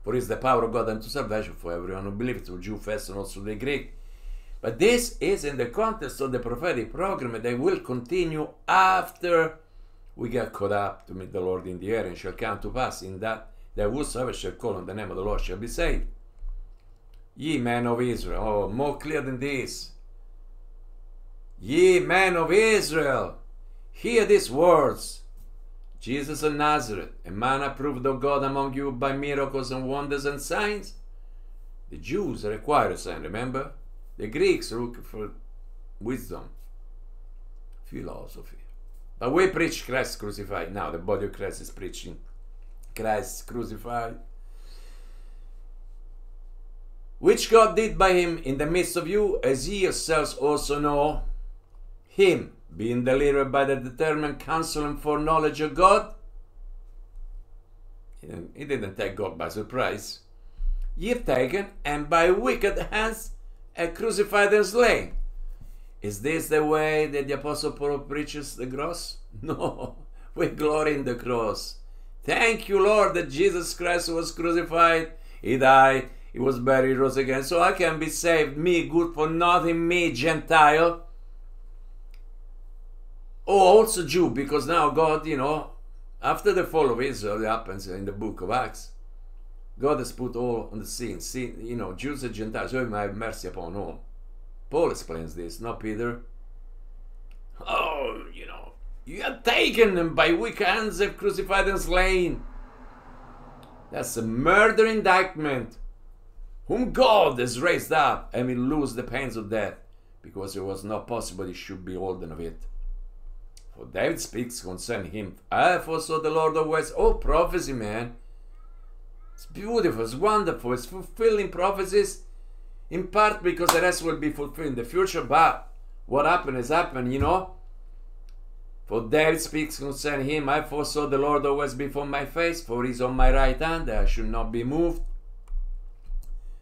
For it is the power of God unto salvation for everyone who believes, to a Jew first and also the Greek. But this is in the context of the prophetic program and they will continue after we get caught up to meet the Lord in the air and shall come to pass in that that whosoever shall call on the name of the Lord shall be saved. Ye men of Israel, oh, more clear than this. Ye men of Israel, Hear these words Jesus of Nazareth, a man approved of God among you by miracles and wonders and signs. The Jews require a sign, remember? The Greeks look for wisdom, philosophy. But we preach Christ crucified now. The body of Christ is preaching Christ crucified. Which God did by him in the midst of you, as ye yourselves also know him being delivered by the determined counsel and foreknowledge of God. He didn't, he didn't take God by surprise. Ye have taken, and by wicked hands have crucified and slain. Is this the way that the Apostle Paul preaches the cross? (laughs) No, we glory in the cross. Thank you, Lord, that Jesus Christ was crucified. He died, he was buried, rose again, so I can be saved. Me, good for nothing, me, Gentile. Oh, also Jew, because now God, you know, after the fall of Israel, it happens in the book of Acts, God has put all on the scene. See, you know, Jews and Gentiles, so he might have mercy upon all. Paul explains this, not Peter. Oh, you have taken them by weak hands, have crucified and slain. That's a murder indictment, whom God has raised up and will lose the pains of death, because it was not possible he should be olden of it. For David speaks concerning him. I foresaw the Lord of always. Oh, prophecy, man. It's beautiful, it's wonderful, it's fulfilling prophecies in part because the rest will be fulfilled in the future, but what happened has happened, you know. For David speaks concerning him, I foresaw the Lord always before my face, for he is on my right hand, I should not be moved.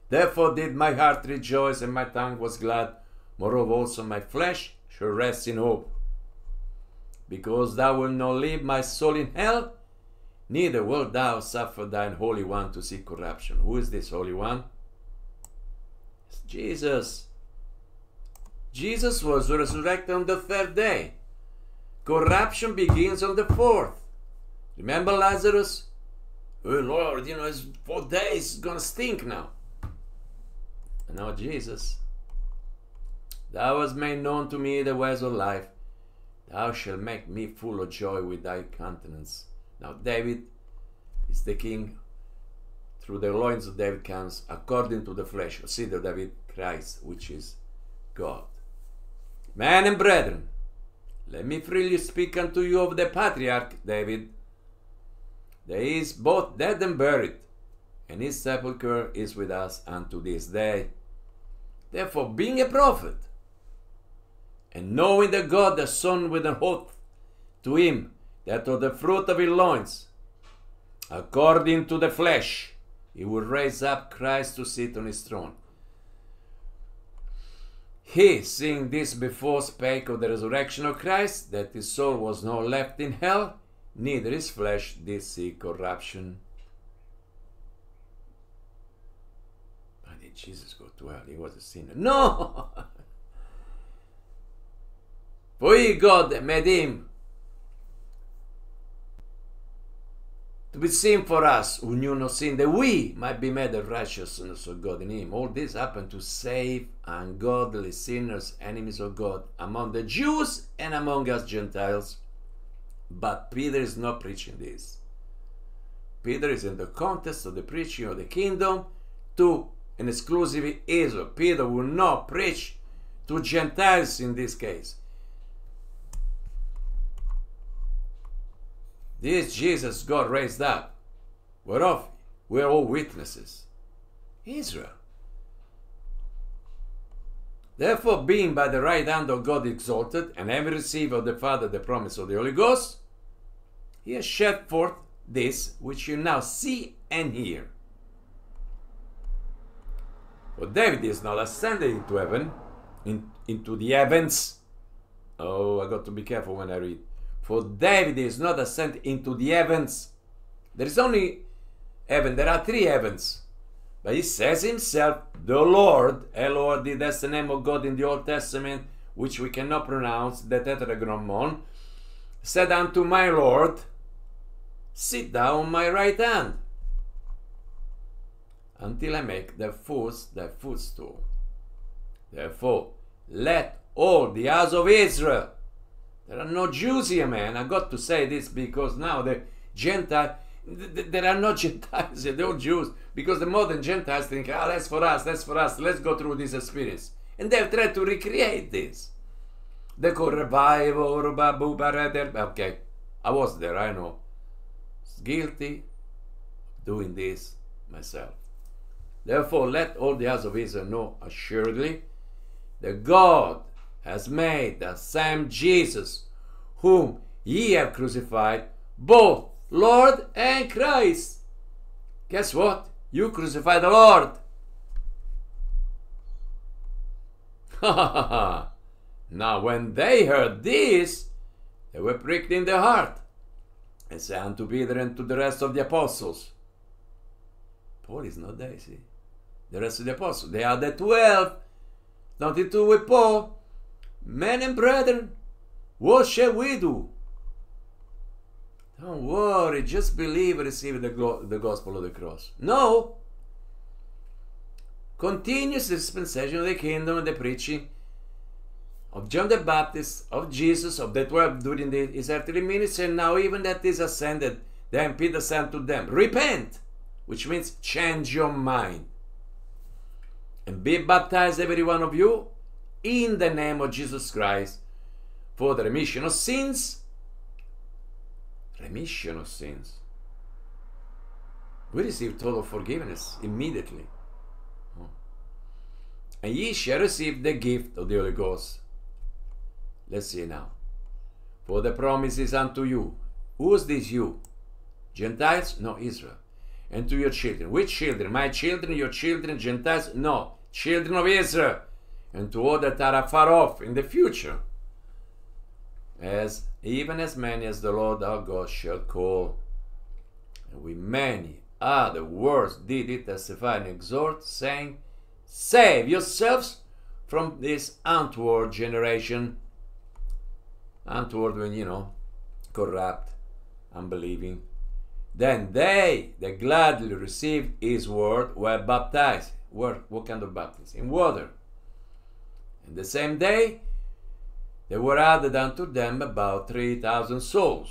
Therefore did my heart rejoice, and my tongue was glad. Moreover, also my flesh shall rest in hope. Because thou wilt not leave my soul in hell, neither wilt thou suffer thine Holy One to see corruption. Who is this Holy One? It's Jesus. Jesus was resurrected on the third day. Corruption begins on the fourth. Remember Lazarus? Oh Lord, you know, it's four days, it's gonna stink now. And now Jesus. Thou hast made known to me the ways of life. Thou shalt make me full of joy with thy countenance. Now David is the king. Through the loins of David comes, according to the flesh, seed of David, Christ, which is God. Men and brethren, let me freely speak unto you of the patriarch David. That he is both dead and buried, and his sepulchre is with us unto this day. Therefore, being a prophet, and knowing that God the Son with an oath to him that of the fruit of his loins, according to the flesh, he will raise up Christ to sit on his throne. He, seeing this before, spake of the resurrection of Christ, that his soul was not left in hell, neither his flesh did see corruption. Why did Jesus go to hell? He was a sinner. No! (laughs) For he, God, made him to be sin for us who knew no sin, that we might be made the righteousness of God in him. All this happened to save ungodly sinners, enemies of God, among the Jews and among us Gentiles. But Peter is not preaching this. Peter is in the context of the preaching of the kingdom to an exclusive Israel. Peter will not preach to Gentiles in this case. This Jesus God raised up, whereof we are all witnesses. Israel. Therefore, being by the right hand of God exalted, and having received of the Father the promise of the Holy Ghost, he has shed forth this which you now see and hear. For David is not ascended into heaven, in, into the heavens. Oh, I got to be careful when I read. For David is not ascended into the heavens. There is only heaven, there are three heavens. But he says himself, the Lord, Lord, that's the name of God in the Old Testament, which we cannot pronounce, the Tetragrammon, said unto my Lord, Sit thou on my right hand, until I make thy foot thy footstool. Therefore, let all the house of Israel there are no Jews here, man. I got to say this because now the Gentile, there are no (laughs) Gentiles they're Jews. Because the modern Gentiles think, ah, that's for us, that's for us, let's go through this experience. And they've tried to recreate this. They call revival. okay, I was there, I know. Guilty doing this myself. Therefore, let all the house of Israel know assuredly that God has made the same Jesus, whom ye have crucified, both Lord and Christ. Guess what? You crucified the Lord. now, when they heard this, they were pricked in their heart, and said unto Peter and to the rest of the apostles. Paul is not there, see? The rest of the apostles. They are the twelve. Not two with Paul. Men and brethren, what shall we do? Don't worry, just believe and receive the, the gospel of the cross. No! Continuous dispensation of the kingdom and the preaching of John the Baptist, of Jesus, of the twelve during the, his earthly ministry, and now even that is ascended, then Peter said to them, Repent! which means change your mind. And be baptized, every one of you, in the name of Jesus Christ for the remission of sins. Remission of sins. We receive total forgiveness immediately. Hmm. And ye shall receive the gift of the Holy Ghost. Let's see now. For the promise is unto you. Who is this you? Gentiles? No, Israel. And to your children. Which children? My children, your children, Gentiles? No, children of Israel. And to all that are far off in the future. As even as many as the Lord our God shall call. And with many other words did he testify and exhort, saying, Save yourselves from this untoward generation. Untoward when, you know, corrupt, unbelieving. Then they that gladly received his word were baptized. What kind of baptism? In water. And the same day there were added unto them about three thousand souls.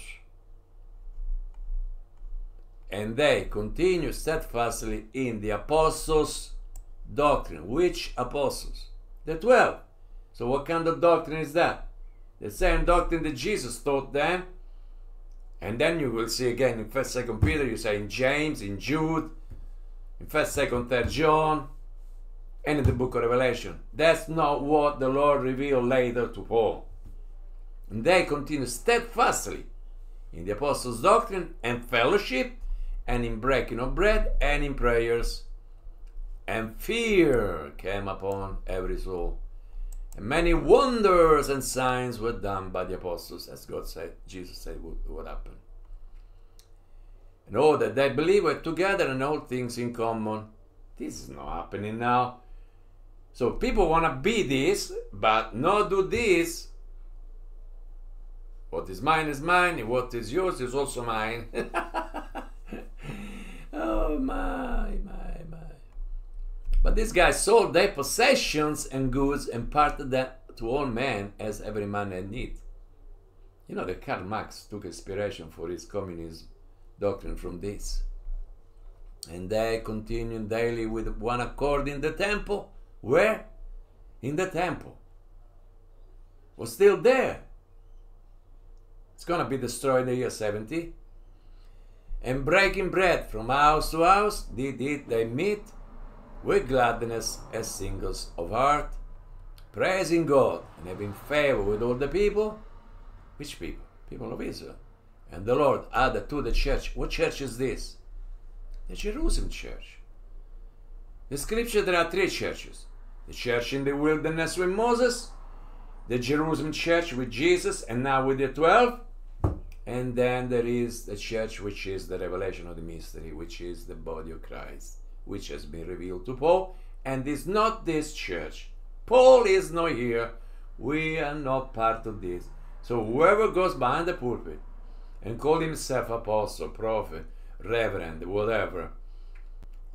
And they continued steadfastly in the apostles' doctrine. Which apostles? The twelve. So, what kind of doctrine is that? The same doctrine that Jesus taught them. And then you will see again in First, Second Peter, you say in James, in Jude, in First, Second, Third John, and in the book of Revelation. That's not what the Lord revealed later to Paul. And they continue steadfastly in the apostles' doctrine and fellowship, and in breaking of bread, and in prayers. And fear came upon every soul. And many wonders and signs were done by the apostles, as God said, Jesus said would, would happen. And all that they believed were together and all things in common. This is not happening now. So people want to be this, but not do this. What is mine is mine, and what is yours is also mine. (laughs) oh my, my, my. But these guys sold their possessions and goods and parted them to all men as every man had need. You know that Karl Marx took inspiration for his communism doctrine from this. And they continued daily with one accord in the temple. Where? In the temple. Was still there. It's gonna be destroyed in the year 70. And breaking bread from house to house, did eat they meet with gladness as singles of heart, praising God and having favor with all the people. Which people? People of Israel. And the Lord added to the church. What church is this? The Jerusalem church. The scripture there are three churches the church in the wilderness with Moses, the Jerusalem church with Jesus, and now with the twelve. And then there is the church which is the revelation of the mystery, which is the body of Christ, which has been revealed to Paul, and is not this church. Paul is not here. We are not part of this. So whoever goes behind the pulpit and call himself apostle, prophet, reverend, whatever,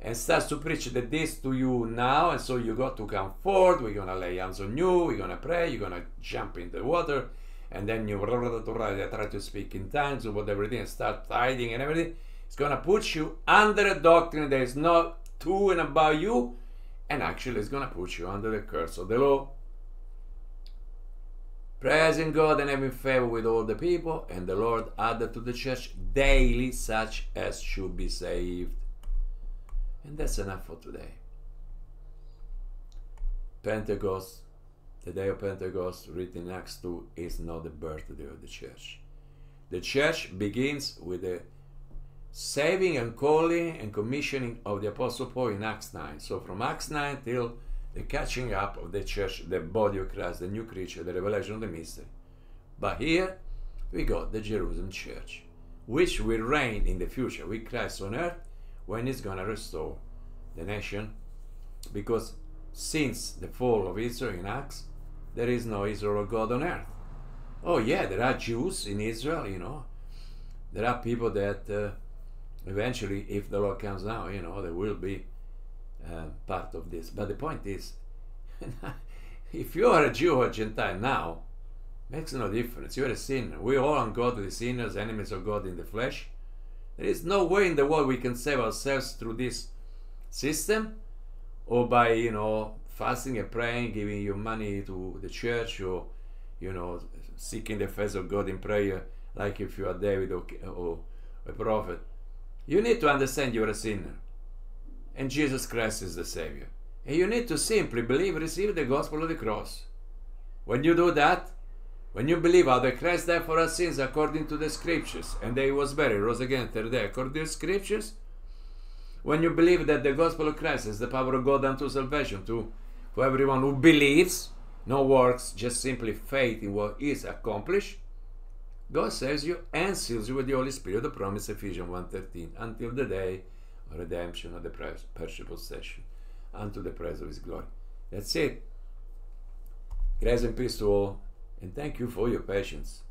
and starts to preach the this to you now, and so you got to come forward, we're gonna lay hands on you, we're gonna pray, you're gonna jump in the water, and then you try to speak in tongues or whatever it is, start hiding and everything. It's gonna put you under a doctrine that is not to and about you, and actually it's gonna put you under the curse of the law. Praising God and having favor with all the people, and the Lord added to the church daily such as should be saved. And that's enough for today. Pentecost, the day of Pentecost, written in Acts 2, is not the birthday of the church. The church begins with the saving and calling and commissioning of the Apostle Paul in Acts 9. So from Acts 9 till the catching up of the church, the body of Christ, the new creature, the revelation of the mystery. But here we got the Jerusalem church, which will reign in the future with Christ on earth when he's to restore the nation. Because since the fall of Israel in Acts, there is no Israel or God on earth. Oh, yeah, there are Jews in Israel, you know. There are people that uh, eventually, if the Lord comes now, you know, they will be uh, part of this. But the point is, (laughs) if you are a Jew or a Gentile now, makes no difference. You're a sinner. We're all ungodly sinners, enemies of God in the flesh. There is no way in the world we can save ourselves through this system or by, you know, fasting and praying, giving your money to the church or, you know, seeking the face of God in prayer, like if you are David or, or a prophet. You need to understand you're a sinner and Jesus Christ is the Savior. And you need to simply believe, receive the gospel of the cross. When you do that, when you believe how the Christ died for our sins according to the scriptures, and that he was buried, rose again third day according to the scriptures, when you believe that the gospel of Christ is the power of God unto salvation to for everyone who believes, no works, just simply faith in what is accomplished, God saves you and seals you with the Holy Spirit, the promise Ephesians 1.13, until the day of redemption of the purchased possession, unto the praise of his glory. That's it. Grace and peace to all, and thank you for your patience.